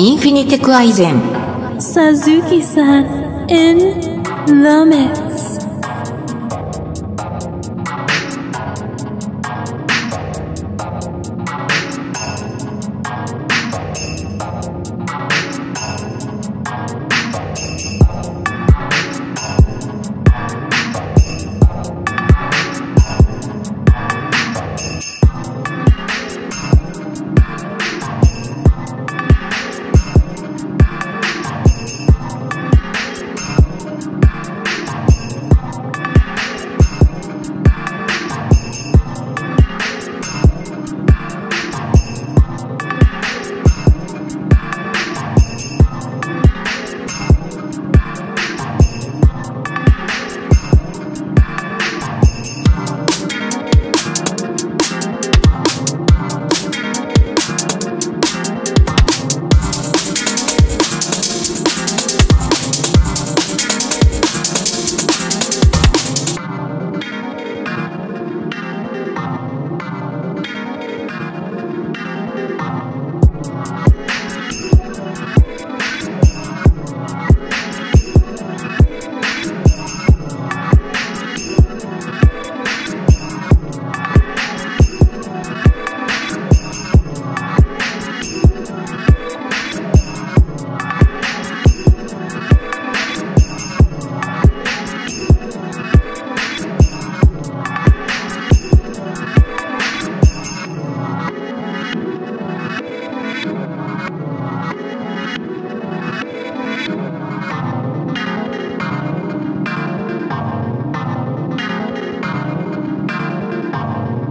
インフィニテクアイゼン。サズキさん、in the.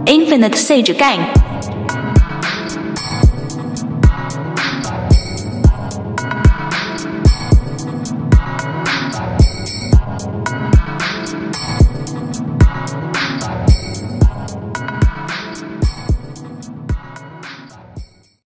，Infinite Sage Gang。